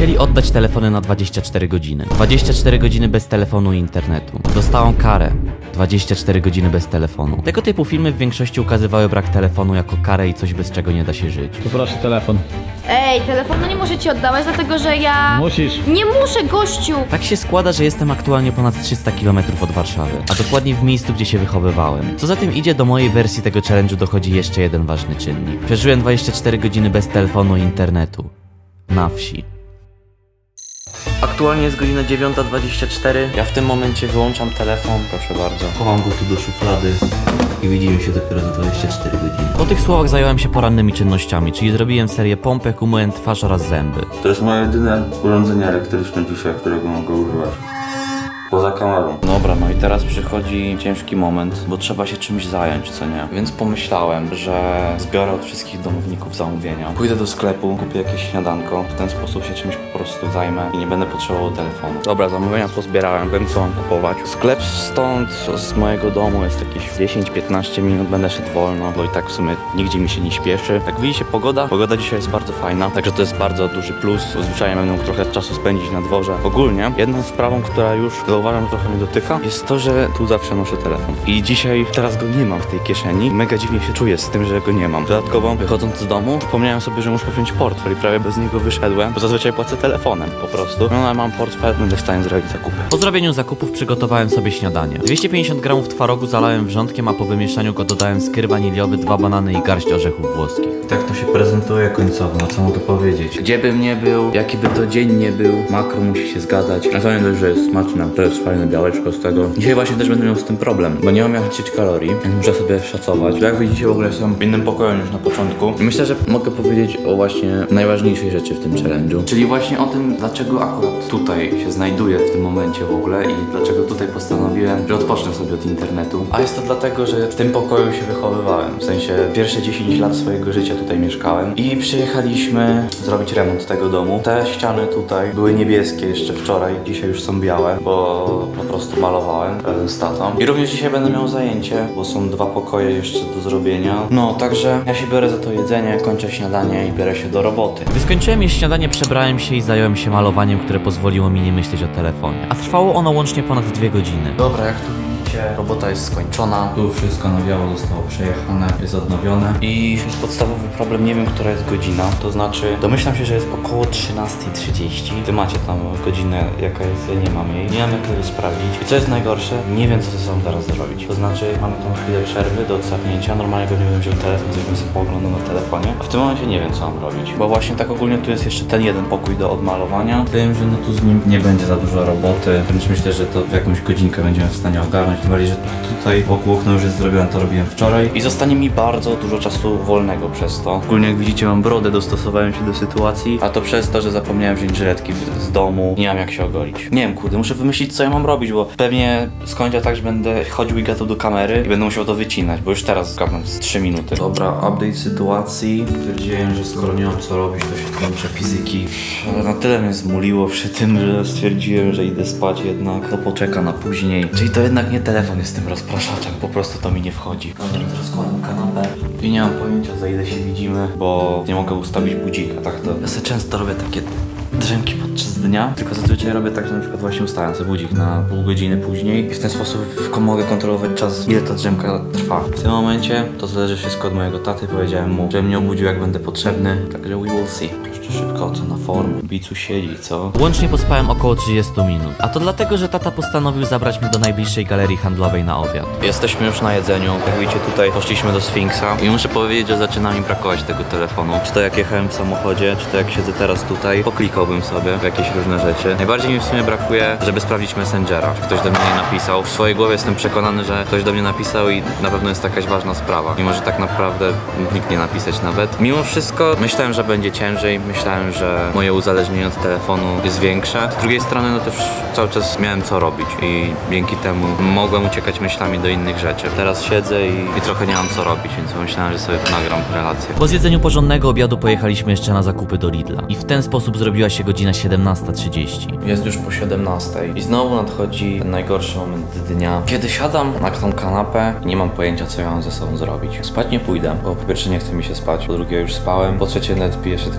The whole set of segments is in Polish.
Musieli oddać telefony na 24 godziny. 24 godziny bez telefonu i internetu. Dostałam karę. 24 godziny bez telefonu. Tego typu filmy w większości ukazywały brak telefonu jako karę i coś bez czego nie da się żyć. Poproszę telefon. Ej, telefonu nie muszę ci oddawać, dlatego że ja... Musisz. Nie muszę, gościu! Tak się składa, że jestem aktualnie ponad 300 km od Warszawy, a dokładnie w miejscu, gdzie się wychowywałem. Co za tym idzie, do mojej wersji tego challenge'u dochodzi jeszcze jeden ważny czynnik. Przeżyłem 24 godziny bez telefonu i internetu. Na wsi. Aktualnie jest godzina 9.24. Ja w tym momencie wyłączam telefon, proszę bardzo. Chowam go tu do szuflady. I widzimy się dopiero za 24 godziny. Po tych słowach zająłem się porannymi czynnościami, czyli zrobiłem serię pompek, umyłem twarz oraz zęby. To jest moje jedyne urządzenie elektryczne dzisiaj, którego mogę używać. Poza kamerą. Dobra, no i teraz przychodzi ciężki moment, bo trzeba się czymś zająć, co nie? Więc pomyślałem, że zbiorę od wszystkich domowników zamówienia. Pójdę do sklepu, kupię jakieś śniadanko, w ten sposób się czymś po prostu zajmę i nie będę potrzebował telefonu. Dobra, zamówienia pozbierałem, wiem co mam kupować. Sklep stąd, z mojego domu jest jakieś 10-15 minut, będę szedł wolno, bo i tak w sumie nigdzie mi się nie śpieszy. Jak widzicie, pogoda, pogoda dzisiaj jest bardzo fajna, także to jest bardzo duży plus. Zwyczajnie będę mógł trochę czasu spędzić na dworze. Ogólnie, jedną sprawą, która już zauważam, że trochę mnie dotyka, jest to, że tu zawsze noszę telefon. I dzisiaj teraz go nie mam w tej kieszeni. Mega dziwnie się czuję z tym, że go nie mam. Dodatkowo, wychodząc z domu, przypomniałem sobie, że muszę wziąć portfel i prawie bez niego wyszedłem, bo zazwyczaj płacę telefonem po prostu. No ale mam portfel, będę w stanie zrobić zakupy. Po zrobieniu zakupów przygotowałem sobie śniadanie. 250 gramów twarogu zalałem wrzątkiem, a po wymieszaniu go dodałem skyr waniliowy, dwa banany i garść orzechów włoskich. Tak to się prezentuje końcowo, no co mogę powiedzieć? Gdzie bym nie był, jaki by to dzień nie był, makro musi się zgadzać. Na pewno dość, że jest smaczne, to jest fajne białeczko z tego. Dzisiaj właśnie też będę miał z tym problem, bo nie mam jak liczyć kalorii, więc muszę sobie szacować. Jak widzicie w ogóle jestem w innym pokoju niż na początku. Myślę, że mogę powiedzieć o właśnie najważniejszej rzeczy w tym challenge'u. Czyli właśnie o tym, dlaczego akurat tutaj się znajduję w tym momencie w ogóle i dlaczego tutaj postanowiłem, że odpocznę sobie od internetu. A jest to dlatego, że w tym pokoju się wychowywałem. W sensie pierwsze 10 lat swojego życia tutaj mieszkałem i przyjechaliśmy zrobić remont tego domu. Te ściany tutaj były niebieskie jeszcze wczoraj, dzisiaj już są białe, bo po prostu malowałem razem z tatą. I również dzisiaj będę miał zajęcie, bo są dwa pokoje jeszcze do zrobienia. No, także ja się biorę za to jedzenie, kończę śniadanie i biorę się do roboty. Gdy skończyłem jeść śniadanie, przebrałem się i zająłem się malowaniem, które pozwoliło mi nie myśleć o telefonie. A trwało ono łącznie ponad dwie godziny. Dobra, jak tu widzicie, robota jest skończona. Tu wszystko na biało zostało przejechane, jest odnowione. I jest podstawowy problem, nie wiem, która jest godzina. To znaczy, domyślam się, że jest około 13.30. Wy macie tam godzinę, jaka jest, ja nie mam jej. Nie mam jak tego sprawdzić. I co jest najgorsze, nie wiem, co ze sobą teraz zrobić. To znaczy, mamy tam chwilę przerwy do odsapnięcia. Normalnie pewnie bym wziął telefon, coś bym sobie pooglądał na telefonie. A w tym momencie nie wiem, co mam robić. Bo właśnie tak ogólnie tu jest jeszcze ten jeden pokój do odmalowania. Się, że no tu z nim nie będzie za dużo roboty. Wręcz myślę, że to w jakąś godzinkę będziemy w stanie ogarnąć. Że tutaj wokół okna już jest zrobione, to robiłem wczoraj. I zostanie mi bardzo dużo czasu wolnego przez to. Ogólnie jak widzicie mam brodę, dostosowałem się do sytuacji, a to przez to, że zapomniałem wziąć żyletki z domu. Nie mam jak się ogolić. Nie wiem, kurde, muszę wymyślić co ja mam robić, bo pewnie skończę tak, że będę chodził i gadał do kamery i będę musiał to wycinać, bo już teraz gadam z 3 minuty. Dobra, update sytuacji. Stwierdziłem, że skoro nie mam co robić, to się nauczę fizyki. Ale na tyle mnie zmuliło przy tym, że stwierdziłem, że idę spać jednak. To poczeka na później. Czyli to jednak nie telefon jest tym rozpraszaczem, po prostu to mi nie wchodzi. Teraz kładam kanapę. I nie mam pojęcia za ile się widzimy, bo nie mogę ustawić budzika, tak to. Ja sobie często robię takie drzemki podczas dnia, tylko zazwyczaj robię tak, że na przykład właśnie ustawiam sobie budzik na pół godziny później i w ten sposób mogę kontrolować czas, ile ta drzemka trwa. W tym momencie to zależy wszystko od mojego taty, powiedziałem mu, że mnie obudził jak będę potrzebny, także we will see. Jeszcze szybko ocena formy. Bicu siedzi, co? Łącznie pospałem około 30 minut, a to dlatego, że tata postanowił zabrać mnie do najbliższej galerii handlowej na obiad. Jesteśmy już na jedzeniu, jak widzicie tutaj poszliśmy do Sfinksa i muszę powiedzieć, że zaczyna mi brakować tego telefonu. Czy to jak jechałem w samochodzie, czy to jak siedzę teraz tutaj, poklikałbym sobie w jakieś różne rzeczy. Najbardziej mi w sumie brakuje, żeby sprawdzić Messengera, czy ktoś do mnie nie napisał. W swojej głowie jestem przekonany, że ktoś do mnie napisał i na pewno jest to jakaś ważna sprawa. Mimo, że tak naprawdę nikt nie napisać nawet. Mimo wszystko myślałem, że będzie ciężej, myślałem, że moje uzależnienie od telefonu jest większe. Z drugiej strony no też cały czas miałem co robić i dzięki temu mogłem uciekać myślami do innych rzeczy. Teraz siedzę i, i trochę nie mam co robić, więc myślałem, że sobie nagram relację. Po zjedzeniu porządnego obiadu pojechaliśmy jeszcze na zakupy do Lidla i w ten sposób zrobiła się godzina 17.30. Jest już po 17 i znowu nadchodzi ten najgorszy moment dnia, kiedy siadam na tą kanapę i nie mam pojęcia, co ja mam ze sobą zrobić. Spać nie pójdę, bo po pierwsze nie chce mi się spać, po drugie już spałem, po trzecie nawet piję się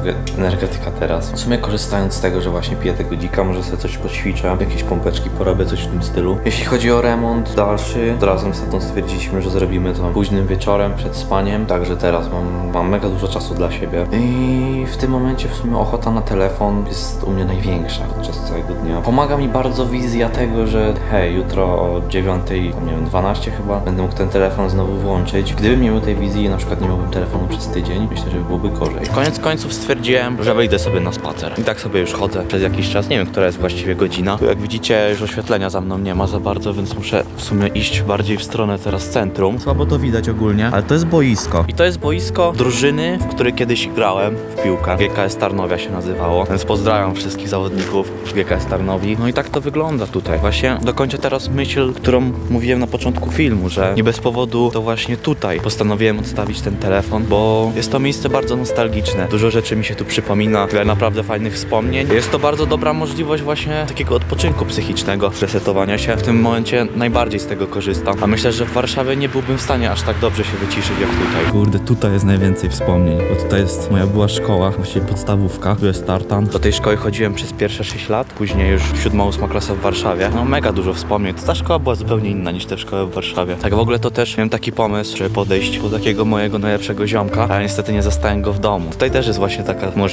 energetyka teraz. W sumie korzystając z tego, że właśnie piję tego dzika, może sobie coś poćwiczę, jakieś pompeczki porobię, coś w tym stylu. Jeśli chodzi o remont dalszy, to razem z tatą stwierdziliśmy, że zrobimy to późnym wieczorem, przed spaniem, także teraz mam, mam mega dużo czasu dla siebie. I w tym momencie w sumie ochota na telefon jest u mnie największa podczas całego dnia. Pomaga mi bardzo wizja tego, że hej, jutro o 9, tam nie wiem, 12 chyba, będę mógł ten telefon znowu włączyć. Gdybym nie miał tej wizji, na przykład nie miałbym telefonu przez tydzień, myślę, że byłoby gorzej. Koniec końców stwierdziłem, że wyjdę sobie na spacer. I tak sobie już chodzę przez jakiś czas, nie wiem, która jest właściwie godzina. Tu jak widzicie, już oświetlenia za mną nie ma za bardzo, więc muszę w sumie iść bardziej w stronę teraz centrum. Słabo to widać ogólnie, ale to jest boisko. I to jest boisko drużyny, w której kiedyś grałem w piłkę. GKS Tarnowia się nazywało, więc pozdrawiam wszystkich zawodników GKS Tarnowi. No i tak to wygląda tutaj. Właśnie dokończę teraz myśl, którą mówiłem na początku filmu, że nie bez powodu to właśnie tutaj postanowiłem odstawić ten telefon, bo jest to miejsce bardzo nostalgiczne. Dużo rzeczy mi się tu przypomina, wiele naprawdę fajnych wspomnień. Jest to bardzo dobra możliwość właśnie takiego odpoczynku psychicznego, resetowania się. W tym momencie najbardziej z tego korzystam. A myślę, że w Warszawie nie byłbym w stanie aż tak dobrze się wyciszyć jak tutaj. Kurde, tutaj jest najwięcej wspomnień, bo tutaj jest moja była szkoła, właściwie podstawówka, tu jest tartan. Do tej szkoły chodziłem przez pierwsze 6 lat, później już 7-8 klasa w Warszawie. No mega dużo wspomnień. Ta szkoła była zupełnie inna niż te szkoły w Warszawie. Tak w ogóle to też miałem taki pomysł, żeby podejść do takiego mojego najlepszego ziomka, ale niestety nie zastałem go w domu. Tutaj też jest właśnie taka możliwość,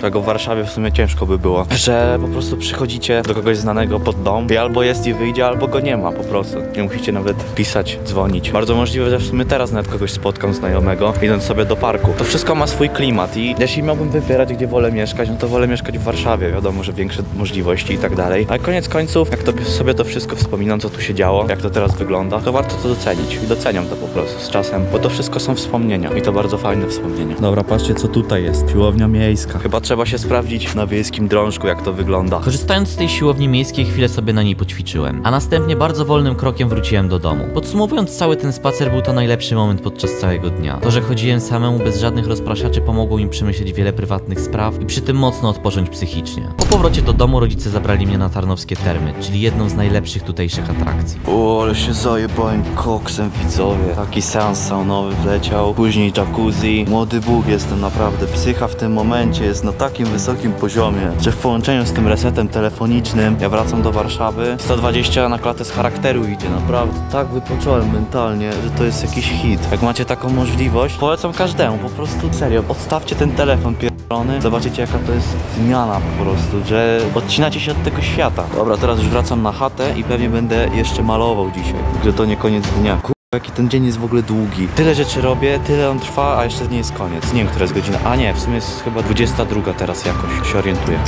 czego w Warszawie w sumie ciężko by było, że po prostu przychodzicie do kogoś znanego pod dom i albo jest i wyjdzie, albo go nie ma po prostu. Nie musicie nawet pisać, dzwonić. Bardzo możliwe, że w sumie teraz nawet kogoś spotkam znajomego, idąc sobie do parku. To wszystko ma swój klimat i jeśli miałbym wybierać, gdzie wolę mieszkać, no to wolę mieszkać w Warszawie. Wiadomo, że większe możliwości i tak dalej. Ale koniec końców, jak to sobie to wszystko wspominam, co tu się działo, jak to teraz wygląda, to warto to docenić. I doceniam to po prostu z czasem, bo to wszystko są wspomnienia i to bardzo fajne wspomnienia. Dobra, patrzcie co tutaj jest, siłownia miejska. Chyba trzeba się sprawdzić na wiejskim drążku, jak to wygląda. Korzystając z tej siłowni miejskiej, chwilę sobie na niej poćwiczyłem, a następnie bardzo wolnym krokiem wróciłem do domu. Podsumowując cały ten spacer, był to najlepszy moment podczas całego dnia. To, że chodziłem samemu bez żadnych rozpraszaczy, pomogło mi przemyśleć wiele prywatnych spraw i przy tym mocno odpocząć psychicznie. Po powrocie do domu rodzice zabrali mnie na Tarnowskie Termy, czyli jedną z najlepszych tutejszych atrakcji. O, ale się zajebałem koksem, widzowie. Taki seans saunowy wleciał, później jacuzzi. Młody Bóg jestem naprawdę. Psycha w tym momencie jest na takim wysokim poziomie, że w połączeniu z tym resetem telefonicznym ja wracam do Warszawy. 120 na klatę z charakteru idzie, naprawdę. Tak wypocząłem mentalnie, że to jest jakiś hit. Jak macie taką możliwość, polecam każdemu, po prostu serio. Odstawcie ten telefon pierdolony, zobaczycie jaka to jest zmiana po prostu, że odcinacie się od tego świata. Dobra, teraz już wracam na chatę i pewnie będę jeszcze malował dzisiaj, że to nie koniec dnia. Jaki ten dzień jest w ogóle długi. Tyle rzeczy robię, tyle on trwa, a jeszcze nie jest koniec. Nie wiem, która jest godzina. A nie, w sumie jest chyba 22 teraz jakoś, się orientuję.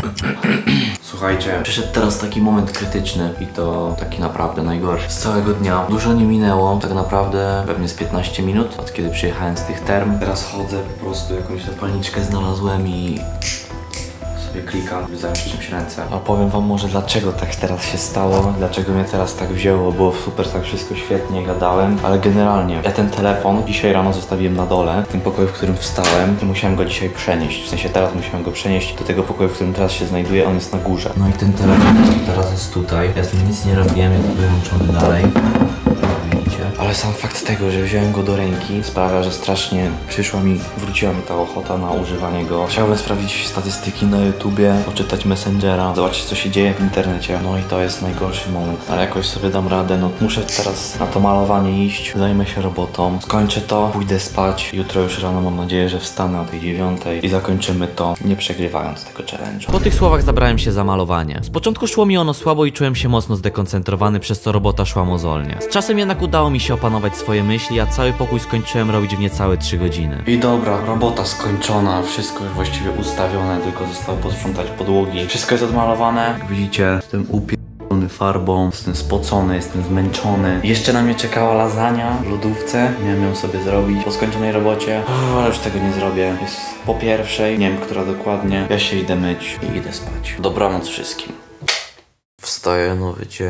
Słuchajcie, przyszedł teraz taki moment krytyczny i to taki naprawdę najgorszy. Z całego dnia dużo nie minęło, tak naprawdę pewnie z 15 minut, od kiedy przyjechałem z tych term. Teraz chodzę, po prostu jakąś zapalniczkę znalazłem i sobie klikam, zająć czymś ręce. A powiem wam może dlaczego tak teraz się stało, dlaczego mnie teraz tak wzięło, było super, tak wszystko świetnie gadałem, ale generalnie ja ten telefon dzisiaj rano zostawiłem na dole, w tym pokoju, w którym wstałem i musiałem go dzisiaj przenieść, w sensie teraz musiałem go przenieść do tego pokoju, w którym teraz się znajduję, on jest na górze. No i ten telefon teraz jest tutaj, ja z tym nic nie robiłem, jest wyłączony dalej. Ale sam fakt tego, że wziąłem go do ręki sprawia, że strasznie przyszła mi, wróciła mi ta ochota na używanie go. Chciałbym sprawdzić statystyki na YouTubie, poczytać Messengera, zobaczyć co się dzieje w internecie. No i to jest najgorszy moment, ale jakoś sobie dam radę. No muszę teraz na to malowanie iść, zajmę się robotą, skończę to, pójdę spać. Jutro już rano mam nadzieję, że wstanę o tej dziewiątej i zakończymy to, nie przegrywając tego challenge'u. Po tych słowach zabrałem się za malowanie. Z początku szło mi ono słabo i czułem się mocno zdekoncentrowany, przez co robota szła mozolnie. Z czasem jednak udało mi się opanować swoje myśli, a cały pokój skończyłem robić w niecałe 3 godziny. I dobra, robota skończona, wszystko już właściwie ustawione, tylko zostało posprzątać podłogi. Wszystko jest odmalowane. Jak widzicie, jestem upierdolony farbą, jestem spocony, jestem zmęczony. Jeszcze na mnie czekała lasagna w lodówce, miałem ją sobie zrobić po skończonej robocie, Uff, ale już tego nie zrobię. Jest po pierwszej, nie wiem, która dokładnie. Ja się idę myć i idę spać. Dobranoc wszystkim. Wstaje nowy dzień,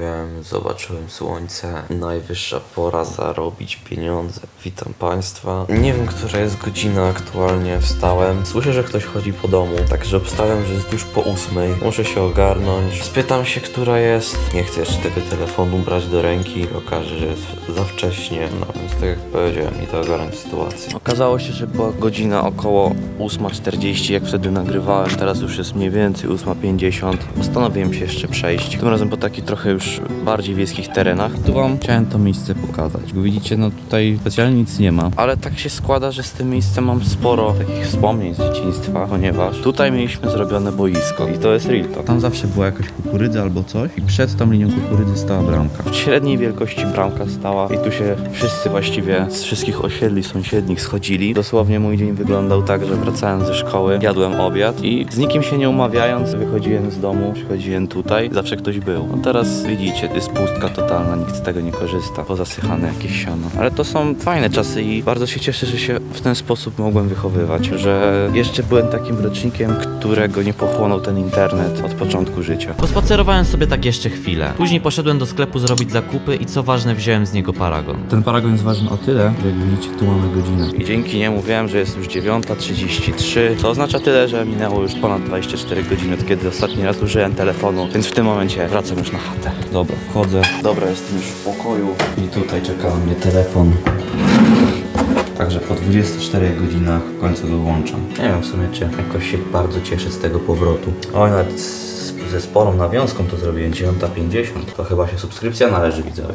wiem, zobaczyłem słońce. Najwyższa pora zarobić pieniądze. Witam Państwa. Nie wiem, która jest godzina aktualnie. Wstałem. Słyszę, że ktoś chodzi po domu, także obstawiam, że jest już po ósmej. Muszę się ogarnąć. Spytam się, która jest. Nie chcę jeszcze tego telefonu brać do ręki. Okaże, że jest za wcześnie. No więc tak jak powiedziałem, idę ogarnąć sytuację. Okazało się, że była godzina około 8.40, jak wtedy nagrywałem. Teraz już jest mniej więcej 8.50. Postanowiłem się jeszcze przejść. Tym razem po takich trochę już bardziej wiejskich terenach. Tu wam chciałem to miejsce pokazać. Bo widzicie, no tutaj specjalnie nic nie ma. Ale tak się składa, że z tym miejscem mam sporo takich wspomnień z dzieciństwa, ponieważ tutaj mieliśmy zrobione boisko i to jest talk. Tam zawsze była jakaś kukurydza albo coś i przed tą linią kukurydzy stała bramka. W średniej wielkości bramka stała i tu się wszyscy właściwie z wszystkich osiedli sąsiednich schodzili. Dosłownie mój dzień wyglądał tak, że wracałem ze szkoły, jadłem obiad i z nikim się nie umawiając wychodziłem z domu, przychodziłem tutaj, zawsze ktoś był. No teraz widzicie, jest pustka totalna, nikt z tego nie korzysta, pozasychane jakieś siano. Ale to są fajne czasy i bardzo się cieszę, że się w ten sposób mogłem wychowywać, że jeszcze byłem takim rocznikiem, którego nie pochłonął ten internet od początku życia. Pospacerowałem sobie tak jeszcze chwilę. Później poszedłem do sklepu zrobić zakupy i co ważne wziąłem z niego paragon. Ten paragon jest ważny o tyle, że jak widzicie, tu mamy godzinę. I dzięki niemu wiem, że jest już 9.33. To oznacza tyle, że minęło już ponad 24 godziny od kiedy ostatni raz użyłem telefonu, więc w tym momencie wracam już na chatę. Dobra, wchodzę Dobra, jestem już w pokoju. i tutaj czeka na mnie telefon. Także po 24 godzinach w końcu go włączam. Nie wiem w sumie, czy jakoś się bardzo cieszę z tego powrotu. Oj, nawet ze sporą nawiązką to zrobiłem, 9.50. To chyba się subskrypcja należy widzowie.